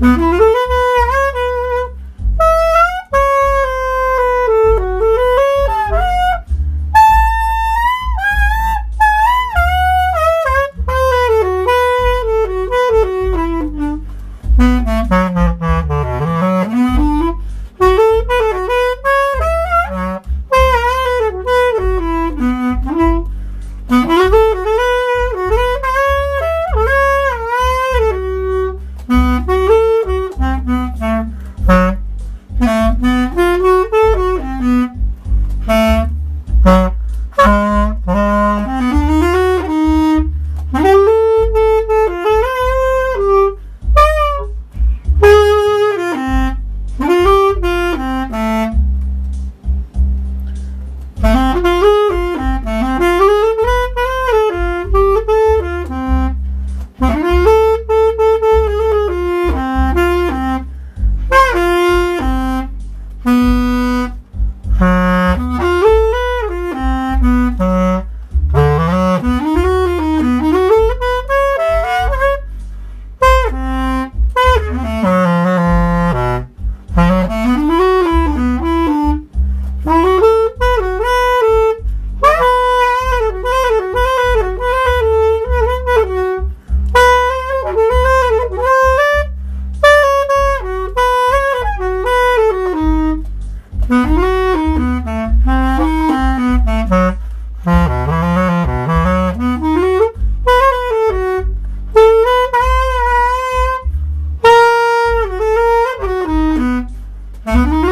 Mm-hmm. Mm-hmm.